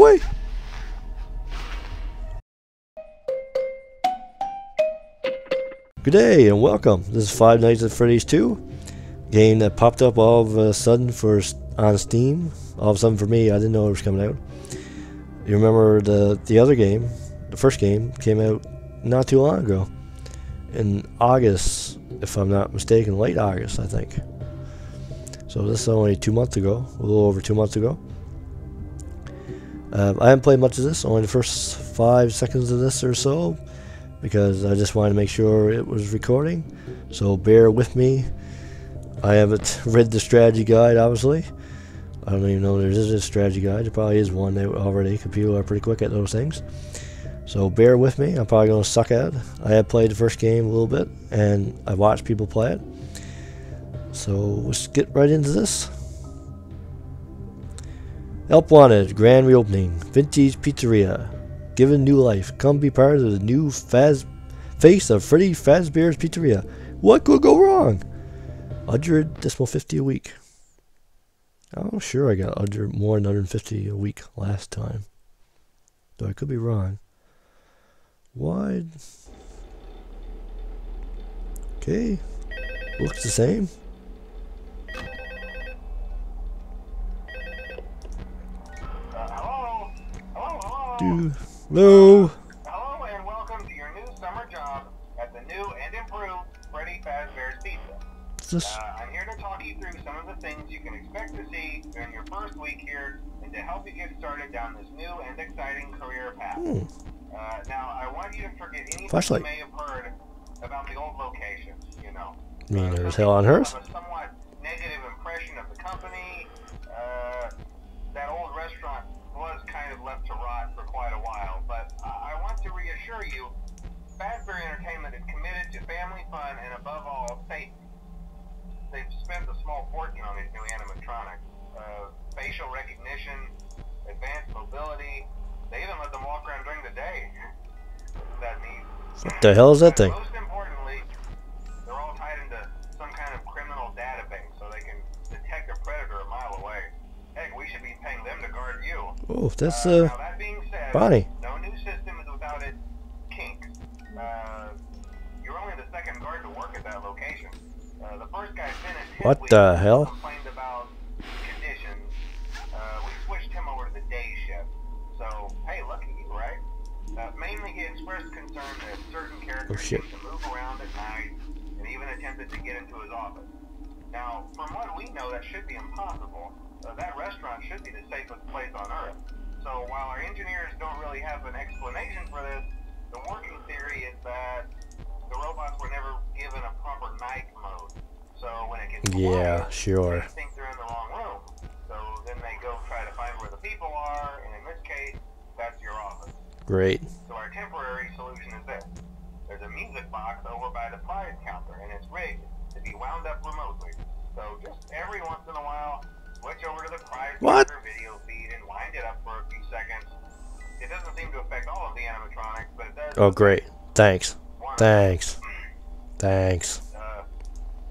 Good day and welcome. This is Five Nights at Freddy's 2. Game that popped up all of a sudden for on Steam. All of a sudden for me, I didn't know it was coming out. You remember the the other game, the first game came out not too long ago. In August, if I'm not mistaken, late August, I think. So this is only two months ago, a little over two months ago. Uh, I haven't played much of this, only the first five seconds of this or so, because I just wanted to make sure it was recording. So bear with me. I haven't read the strategy guide, obviously. I don't even know there is a strategy guide. There probably is one already, people are pretty quick at those things. So bear with me. I'm probably going to suck at it. I have played the first game a little bit, and I watched people play it. So let's get right into this. Help wanted, grand reopening, vintage pizzeria, given new life. Come be part of the new Faz face of Freddy Fazbear's Pizzeria. What could go wrong? 100 decimal 50 a week. Oh, sure, I got 100, more than 150 a week last time. Though I could be wrong. Why? Okay. Looks the same. Do. Hello. Hello and welcome to your new summer job at the new and improved Freddy Fazbear's Pizza. This? Uh, I'm here to talk you through some of the things you can expect to see during your first week here and to help you get started down this new and exciting career path. Hmm. Uh, now, I want you to forget anything Flashlight. you may have heard about the old location, you know. mean Uh, there's hell on earth? a somewhat negative impression of the company. Uh, that old restaurant was kind of left to rot for quite a while, but I I want to reassure you, Fazbear Entertainment is committed to family fun and above all, safety. They've spent a small fortune on these new animatronics. Uh, facial recognition, advanced mobility. They even let them walk around during the day. That neat? What the hell is that thing? Most importantly, they're all tied into some kind of criminal database so they can detect a predator a mile away. Heck, we should be paying them to guard you. Oh, that's Uh, uh, now that being said, Bonnie. That certain characters Oh, shit. move around at night and even attempted to get into his office. Now, from what we know, that should be impossible. Uh, that restaurant should be the safest place on Earth. So while our engineers don't really have an explanation for this, the working theory is that the robots were never given a proper night mode. So when it gets Yeah, sure. they think they're in the wrong room. So then they go try to find where the people are, and in this case, that's your office. great. So our temporary solution is this. There's a music box over by the prize counter, and it's rigged to be wound up remotely. So just every once in a while, switch over to the prize What? counter video feed and wind it up for a few seconds. It doesn't seem to affect all of the animatronics, but it does. Oh, great. Thanks. Thanks. Thanks. Uh,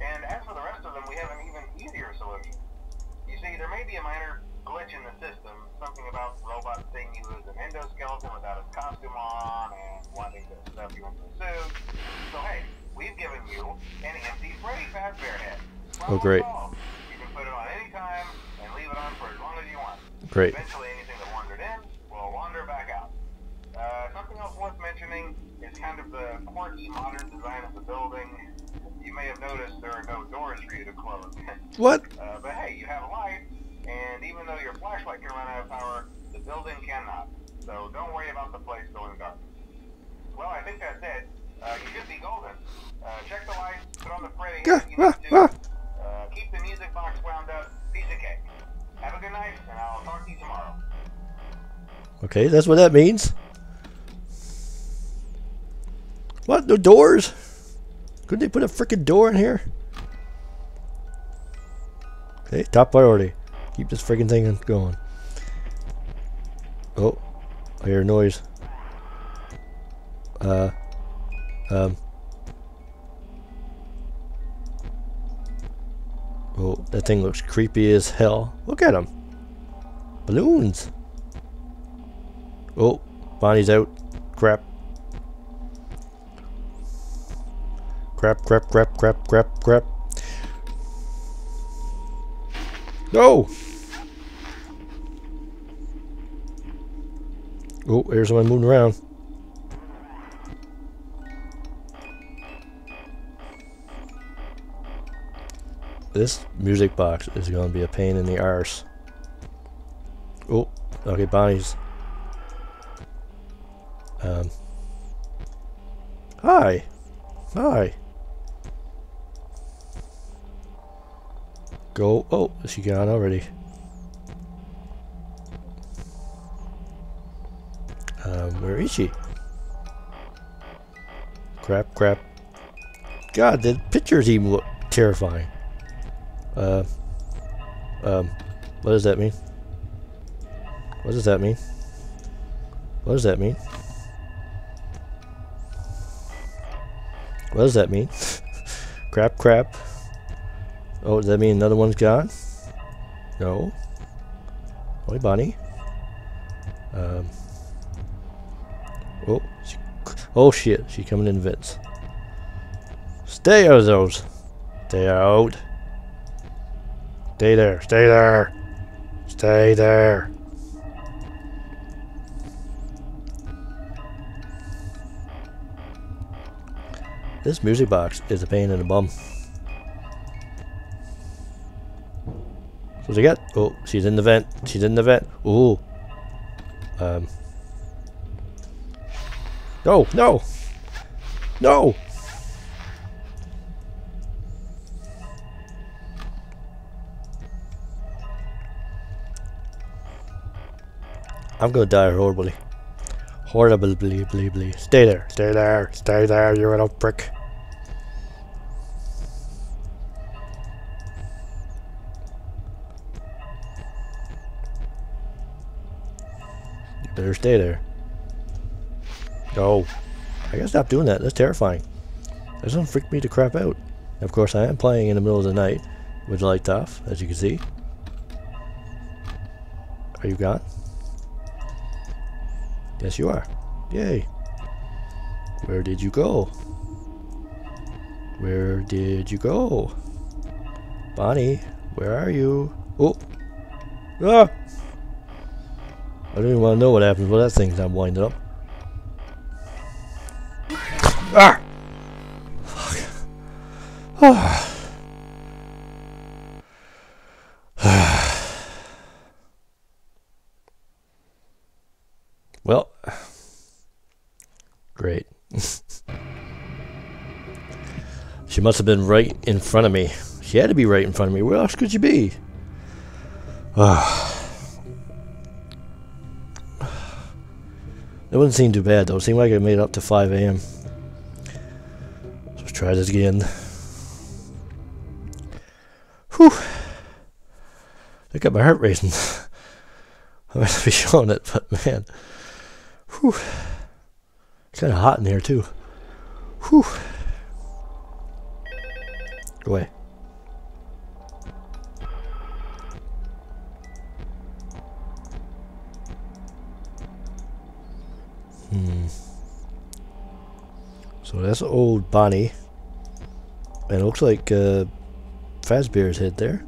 and as for the rest of them, we have an even easier solution. You see, there may be a minor glitch in the system, something about robots seeing you as an endoskeleton without his costume on and wanting to stuff you into a suit. So hey, we've given you an empty Freddy Fazbear head. Oh, great. Problem solved. You can put it on any time and leave it on for as long as you want. Great. Eventually, anything that wandered in will wander back out. Uh, something else worth mentioning is kind of the quirky modern design of the building. You may have noticed there are no doors for you to close. What? uh, but hey, you have a light, and even though your flashlight can run out of power, the building cannot. So don't worry about the place going dark. Well, I think that's it. Uh, you should be golden. Uh, check the lights, put on the Freddy Yeah, hat you need ah, night, and I'll talk to you tomorrow. Okay, that's what that means. What? No doors? Couldn't they put a freaking door in here? Okay, top priority. Keep this freaking thing going. Oh, I hear a noise. Uh, um. Oh, that thing looks creepy as hell. Look at him. Balloons. Oh, Bonnie's out. Crap. Crap, crap, crap, crap, crap, crap. No! Oh, there's someone moving around. This music box is going to be a pain in the arse. Oh, okay, Bonnie's. Um. Hi. Hi. Go. Oh, she gone already? Um, where is she? Crap, crap. God, the pictures even look terrifying. Uh, um, what does that mean? What does that mean? What does that mean? What does that mean? crap, crap. Oh, does that mean another one's gone? No. Only Bonnie. Um. Oh, she, oh shit, she's coming in vents. Stay out of those. Stay out. Stay there. Stay there. Stay there. This music box is a pain in the bum. What's he got? Oh, she's in the vent. She's in the vent. Ooh. Um. No, no. No. I'm gonna die horribly. Horribly, blee, blee, blee. Stay there, stay there, stay there, you little prick. Better stay there. Go. I gotta stop doing that. That's terrifying. That doesn't freak me to crap out. Of course, I am playing in the middle of the night with lights off, as you can see. Are you gone? Yes, you are. Yay. Where did you go? Where did you go? Bonnie, where are you? Oh! Ah! I don't even want to know what happens when that thing's not winding up. Ah! Fuck. Ah. well, great. she must have been right in front of me. She had to be right in front of me. Where else could she be? Ah. It wouldn't seem too bad though. It seemed like it made it up to 5 a.m. Let's try this again. Whew. I got my heart racing. I'm going to be showing it, but man. Whew. It's kind of hot in here too. Whew. Go away. Hmm. So that's old Bonnie. And it looks like uh, Fazbear's head there.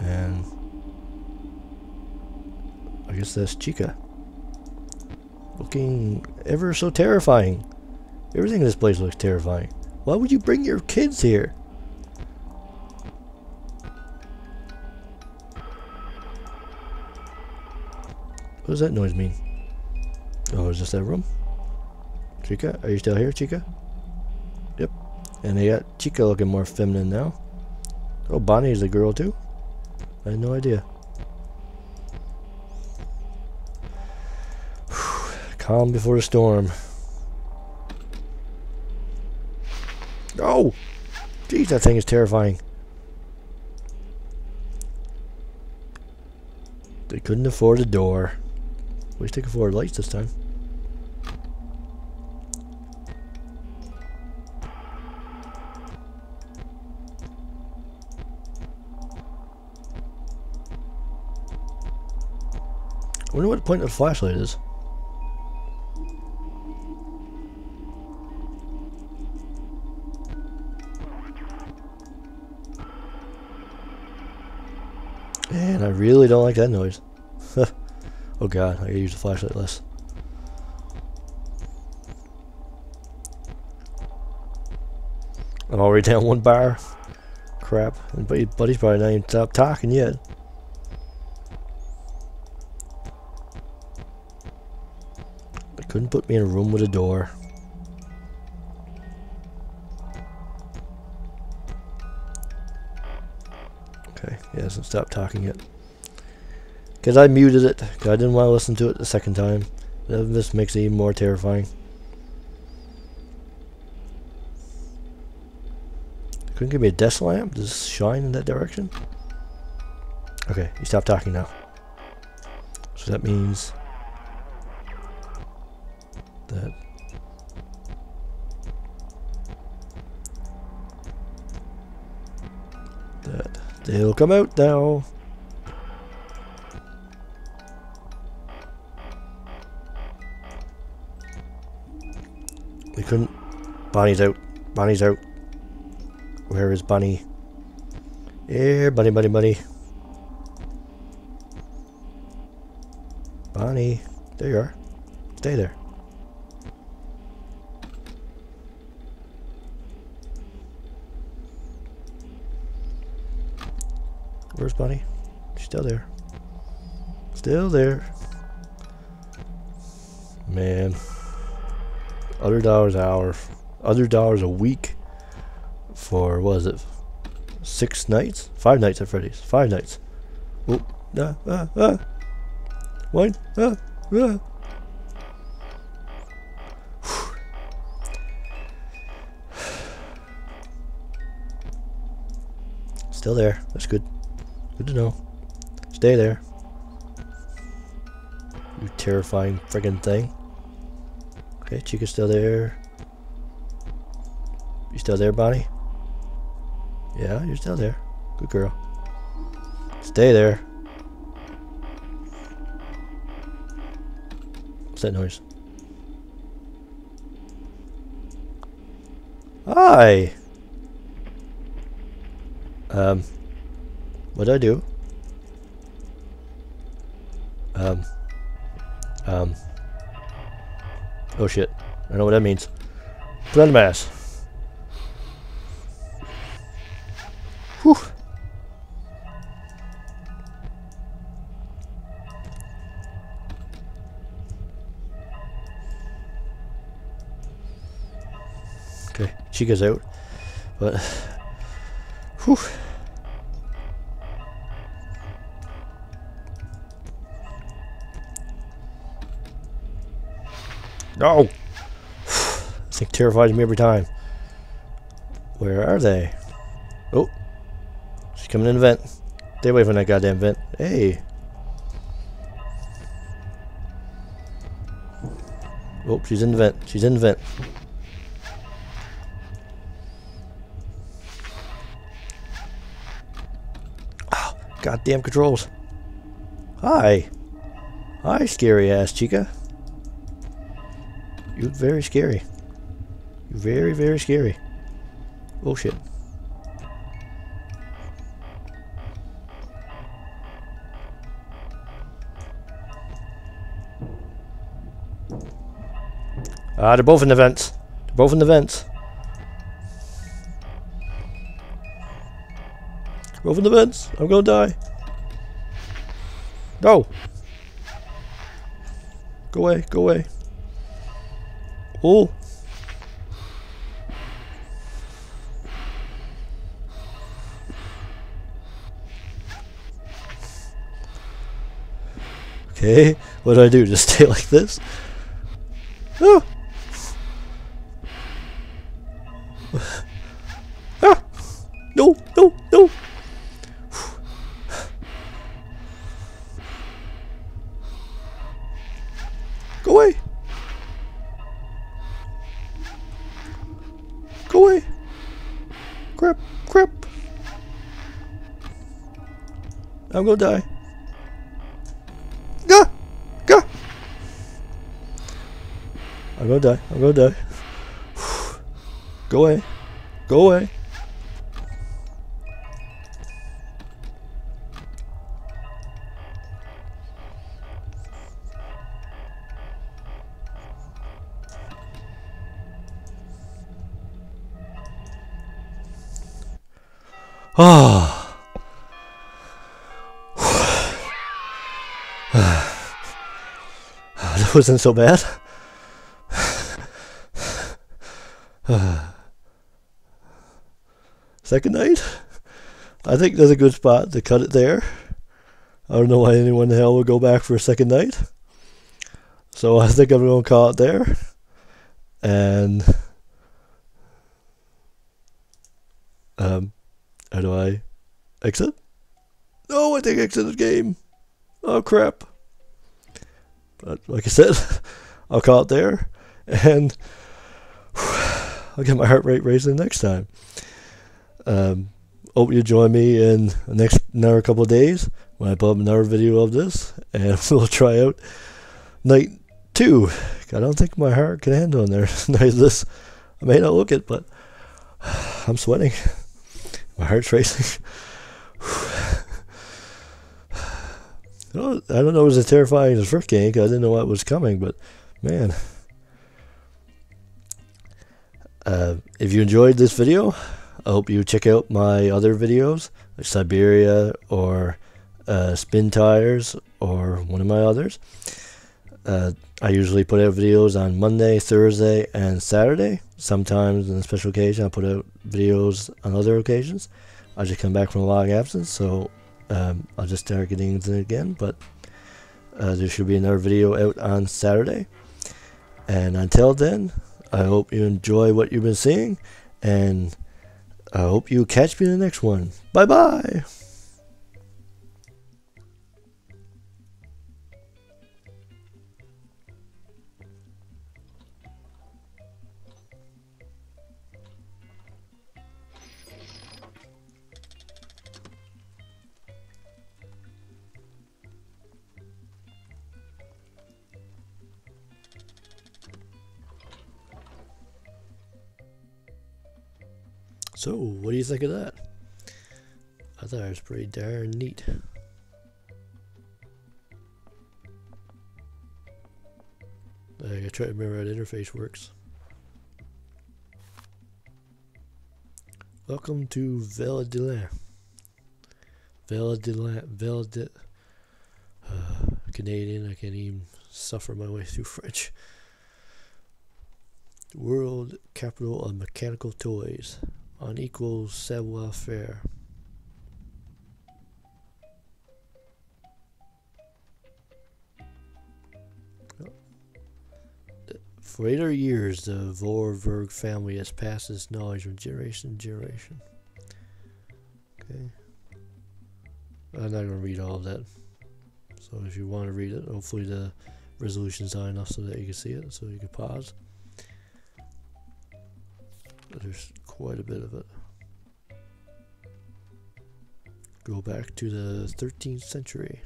And I guess that's Chica. Looking ever so terrifying. Everything in this place looks terrifying. Why would you bring your kids here? What does that noise mean? Is this that room? Chica, are you still here, Chica? Yep. And they got Chica looking more feminine now. Oh, Bonnie's a girl too? I had no idea. Calm before the storm. Oh! Jeez, that thing is terrifying. They couldn't afford a door. At least they could afford lights this time. wonder what point the flashlight is. And I really don't like that noise. oh god, I gotta use the flashlight less. I'm already down one bar. Crap. And buddy's probably not even stopped talking yet. Couldn't put me in a room with a door. Okay, he hasn't stopped talking yet. Because I muted it, because I didn't want to listen to it the second time. This makes it even more terrifying. Couldn't give me a desk lamp? Does this shine in that direction? Okay, you stop talking now. So that means that that they'll come out now. We couldn't. Bonnie's out. Bonnie's out. Where is Bunny? Here, Bunny, Bunny, Bunny. Bunny. There you are. Stay there. Where's Bunny? She's still there. Still there. Man. Other dollars an hour. Other dollars a week for what is it? Six nights? Five nights at Freddy's. Five nights. Oh, ah, ah, ah. One, ah, ah. Still there. That's good. Good to know. Stay there. You terrifying friggin' thing. Okay, Chica's still there. You still there, Bonnie? Yeah, you're still there. Good girl. Stay there. What's that noise? Hi! Um, what do I do? Um, um, oh shit. I know what that means. Mask. Whew. Okay, she goes out, but whew. Oh. No! this thing terrifies me every time. Where are they? Oh, She's Coming in the vent. Stay away from that goddamn vent. Hey. Oh, she's in the vent. She's in the vent. Oh, goddamn controls. Hi. Hi, scary ass chica. You're very scary. You're very, very scary. Oh shit. Ah, they're both in the vents. They're both in the vents. Both in the vents. I'm gonna die. No. Go away. Go away. Oh. Okay. What do I do? Just stay like this? Oh. I'm gonna die. Go! Go! I'm gonna die. I'm gonna die. Go away. Go away. Ah. Wasn't so bad. Second night? I think that's a good spot to cut it there. I don't know why anyone the hell would go back for a second night. So I think I'm going to call it there. And um, how do I exit? No, I think exit the game. Oh crap. Like I said, I'll call it there. And I'll get my heart rate racing next time. Um, hope you join me in the next another couple of days when I put up another video of this, and we'll try out night two. I don't think my heart can handle in there this. I may not look it, but I'm sweating. My heart's racing. I don't know. It was as terrifying as first game because I didn't know what was coming, but man. Uh, if you enjoyed this video, I hope you check out my other videos, like Syberia or uh, Spintires or one of my others. Uh, I usually put out videos on Monday, Thursday, and Saturday. Sometimes, on a special occasion, I put out videos on other occasions. I just come back from a long absence, so um, I'll just start getting into it again. But uh, there should be another video out on Saturday. And until then, I hope you enjoy what you've been seeing, and I hope you catch me in the next one. Bye bye. You think of that? I thought it was pretty darn neat. I gotta try to remember how the interface works. Welcome to Valadilène. Valadilène. Valadilène. Uh, Canadian, I can't even suffer my way through French. World capital of mechanical toys unequal savoir-faire. For 800 years, the Voralberg family has passed this knowledge from generation to generation. Okay. I'm not going to read all of that. So if you want to read it, hopefully the resolution's high enough so that you can see it, so you can pause. There's quite a bit of it. Go back to the 13th century.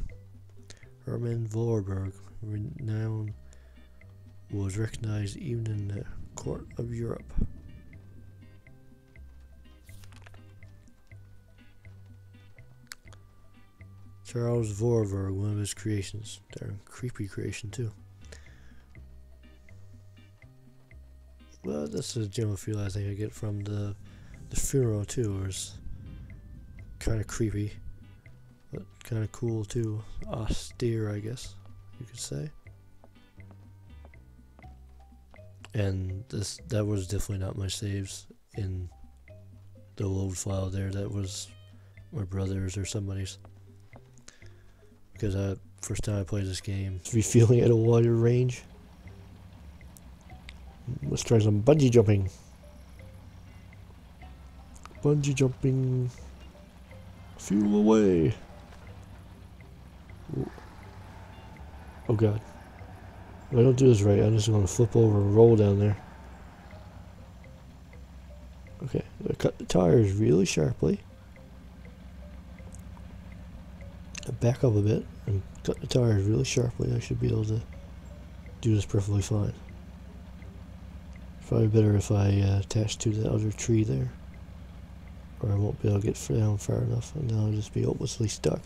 Hermann Voralberg, renowned, was recognized even in the court of Europe. Charles Voralberg, one of his creations. They're a creepy creation too. Well, that's the general feel I think I get from the the funeral too. Kind of creepy, but kind of cool too. Austere, I guess you could say. And this that was definitely not my saves in the load file there. That was my brother's or somebody's. Because I first time I played this game, refueling at a wider range. Let's try some bungee jumping. Bungee jumping. Fuel away. Oh, oh god. If I don't do this right, I'm just going to flip over and roll down there. Okay, I cut the tires really sharply. Back up a bit and cut the tires really sharply. I should be able to do this perfectly fine. Probably better if I uh, attach to the other tree there. Or I won't be able to get down far enough and then I'll just be hopelessly stuck.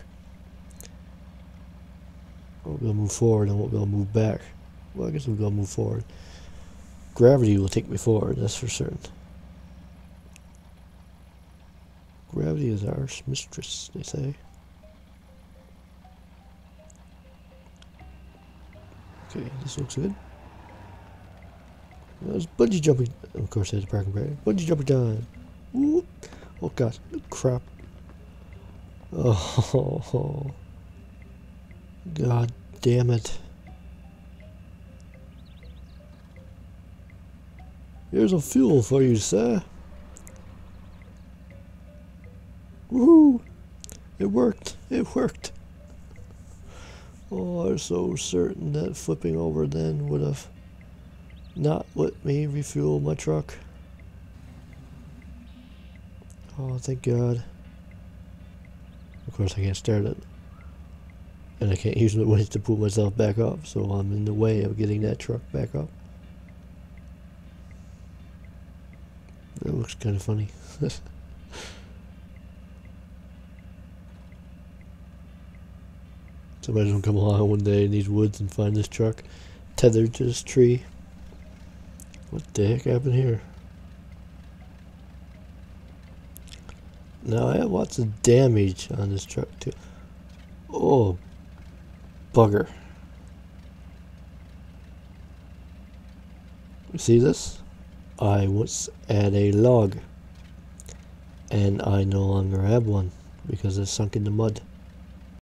I won't be able to move forward and won't be able to move back. Well, I guess we'll be to move forward. Gravity will take me forward, that's for certain. Gravity is our mistress, they say. Okay, this looks good. There's bungee jumping. Of course, there's a parking brake. Bungee jumping time. Whoop. Oh god, crap. Oh, god damn it. Here's a fuel for you, sir. Woohoo! It worked. It worked. Oh, I was so certain that flipping over then would have not let me refuel my truck. Oh, thank God. Of course, I can't start it. And I can't use the weight to pull myself back up, so I'm in the way of getting that truck back up. That looks kind of funny. Somebody's gonna come along one day in these woods and find this truck tethered to this tree. What the heck happened here? Now I have lots of damage on this truck too. Oh, bugger. See this? I was at a log and I no longer have one because it's sunk in the mud.